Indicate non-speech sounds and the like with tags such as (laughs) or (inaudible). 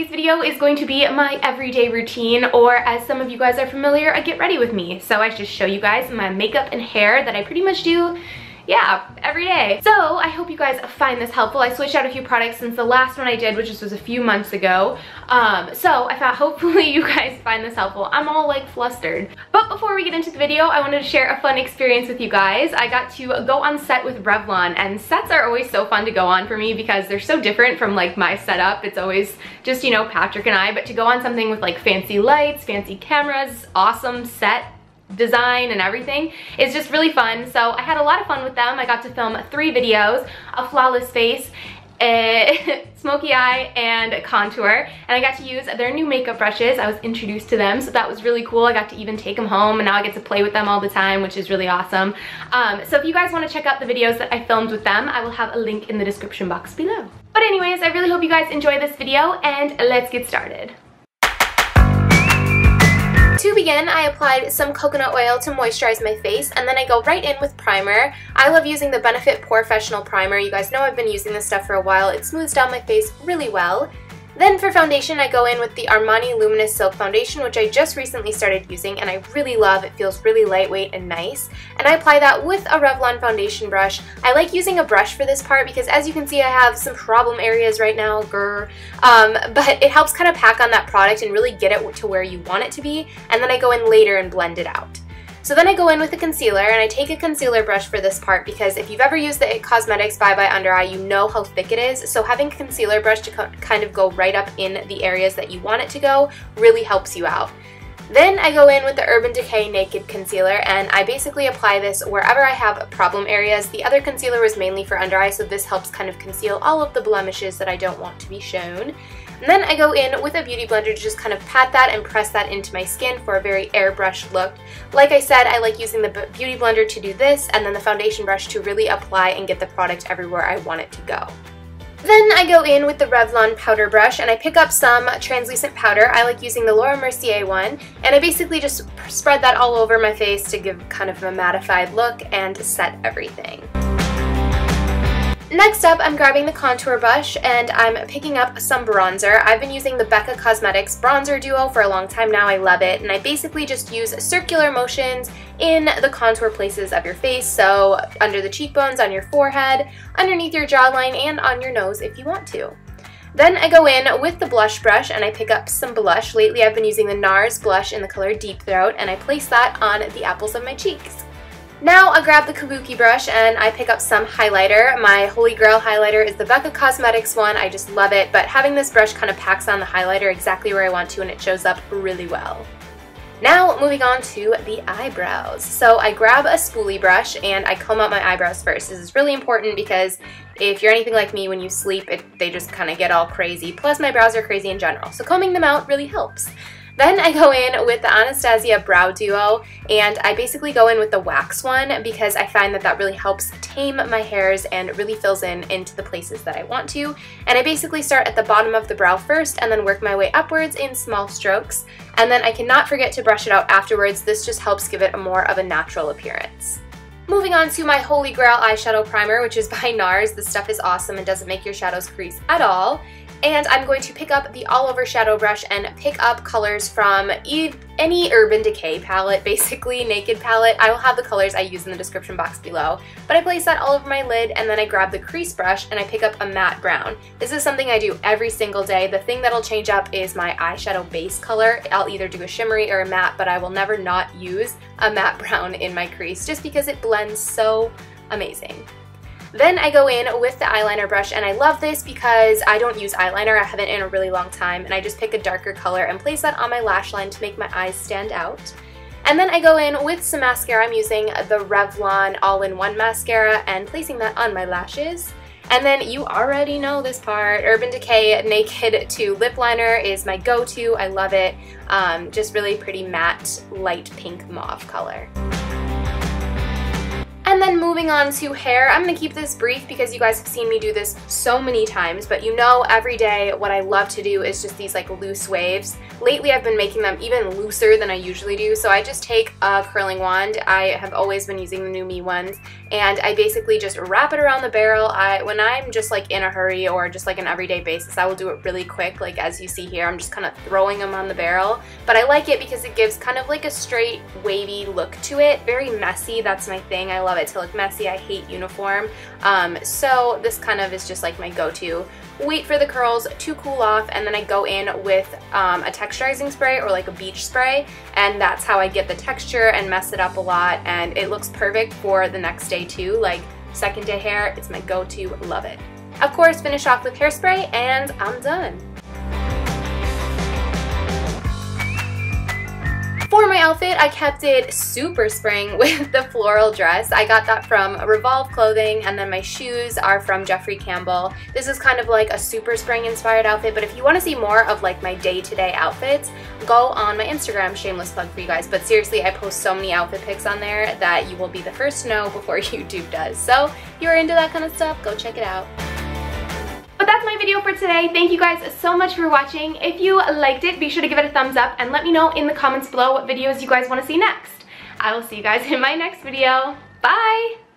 today's video is going to be my everyday routine or as some of you guys are familiar, a get ready with me. So I just show you guys my makeup and hair that I pretty much do yeah, every day. So I hope you guys find this helpful. I switched out a few products since the last one I did, which just was a few months ago. Um, so I thought (laughs) hopefully you guys find this helpful. I'm all like flustered. But before we get into the video, I wanted to share a fun experience with you guys. I got to go on set with Revlon and sets are always so fun to go on for me because they're so different from like my setup. It's always just, you know, Patrick and I, but to go on something with like fancy lights, fancy cameras, awesome set, design and everything. It's just really fun. So I had a lot of fun with them. I got to film three videos, a flawless face, a (laughs) smoky eye and contour and I got to use their new makeup brushes. I was introduced to them so that was really cool. I got to even take them home and now I get to play with them all the time which is really awesome. Um, so if you guys want to check out the videos that I filmed with them I will have a link in the description box below. But anyways I really hope you guys enjoy this video and let's get started. To begin, I applied some coconut oil to moisturize my face, and then I go right in with primer. I love using the Benefit POREfessional Primer. You guys know I've been using this stuff for a while. It smooths down my face really well. Then for foundation, I go in with the Armani Luminous Silk Foundation, which I just recently started using and I really love. It feels really lightweight and nice. And I apply that with a Revlon foundation brush. I like using a brush for this part because as you can see, I have some problem areas right now, grr. Um, (laughs) but it helps kind of pack on that product and really get it to where you want it to be. And then I go in later and blend it out. So then I go in with a concealer and I take a concealer brush for this part because if you've ever used the IT Cosmetics Bye Bye Under Eye, you know how thick it is. So having a concealer brush to kind of go right up in the areas that you want it to go really helps you out. Then I go in with the Urban Decay Naked Concealer and I basically apply this wherever I have problem areas. The other concealer was mainly for under eye, so this helps kind of conceal all of the blemishes that I don't want to be shown. And then I go in with a beauty blender to just kind of pat that and press that into my skin for a very airbrush look. Like I said, I like using the beauty blender to do this and then the foundation brush to really apply and get the product everywhere I want it to go. Then I go in with the Revlon powder brush and I pick up some translucent powder. I like using the Laura Mercier one and I basically just spread that all over my face to give kind of a mattified look and set everything. Next up, I'm grabbing the contour brush and I'm picking up some bronzer. I've been using the Becca Cosmetics Bronzer Duo for a long time now. I love it. And I basically just use circular motions in the contour places of your face. So under the cheekbones, on your forehead, underneath your jawline, and on your nose if you want to. Then I go in with the blush brush and I pick up some blush. Lately I've been using the NARS blush in the color Deep Throat and I place that on the apples of my cheeks. Now I grab the Kabuki brush and I pick up some highlighter. My holy grail highlighter is the Becca Cosmetics one. I just love it, but having this brush kind of packs on the highlighter exactly where I want to and it shows up really well. Now moving on to the eyebrows. So I grab a spoolie brush and I comb out my eyebrows first. This is really important because if you're anything like me, when you sleep, it, they just kind of get all crazy. Plus my brows are crazy in general, so combing them out really helps. Then I go in with the Anastasia Brow Duo, and I basically go in with the wax one because I find that that really helps tame my hairs and really fills in into the places that I want to. And I basically start at the bottom of the brow first and then work my way upwards in small strokes. And then I cannot forget to brush it out afterwards. This just helps give it a more of a natural appearance. Moving on to my Holy Grail eyeshadow primer, which is by NARS. This stuff is awesome and doesn't make your shadows crease at all. And I'm going to pick up the All Over Shadow Brush and pick up colors from any Urban Decay palette, (laughs) basically Naked palette. I will have the colors I use in the description box below. But I place that all over my lid and then I grab the crease brush and I pick up a matte brown. This is something I do every single day. The thing that'll change up is my eyeshadow base color. I'll either do a shimmery or a matte, but I will never not use a matte (laughs) brown in my crease just because it blends so amazing. Then I go in with the eyeliner brush and I love this because I don't use eyeliner, I haven't in a really long time, and I just pick a darker color and place that on my lash line to make my eyes stand out. And then I go in with some mascara. I'm using the Revlon All-in-One Mascara and placing that on my lashes. And then you already know this part, Urban Decay Naked 2 Lip Liner is my go-to. I love it. Um, just really pretty matte, light pink mauve color. And then moving on to hair, I'm to keep this brief because you guys have seen me do this so many times, but you know every day what I love to do is just these like loose waves. Lately I've been making them even looser than I usually do, so I just take a curling wand. I have always been using the NuMe ones, and I basically just wrap it around the barrel. I When I'm just like in a hurry or just like an everyday basis, I will do it really quick, like as you see here, I'm just kind of throwing them on the barrel, but I like it because it gives kind of like a straight wavy look to it, very messy, that's my thing. I love it to look messy, I hate uniform, um, so this kind of is just like my go-to wait for the curls to cool off, and then I go in with um, a texturizing spray or like a beach spray, and that's how I get the texture and mess it up a lot, and it looks perfect for the next day too. Like second day hair, it's my go-to, love it. Of course, finish off with hairspray, and I'm done. For my outfit, I kept it super spring (laughs) with the floral dress. I got that from Revolve Clothing, and then my shoes are from Jeffrey Campbell. This is kind of like a super spring inspired outfit, but if you want to see more of like my day-to-day -day outfits, go on my Instagram, shameless plug for you guys. But seriously, I post so many outfit pics on there that you will be the first to know before (laughs) YouTube does. So if you're into that kind of stuff, go check it out. That's my video for today. Thank you guys so much for watching. If you liked it, be sure to give it a thumbs up and let me know in the comments below what videos you guys want to see next. I will see you guys (laughs) in my next video. Bye!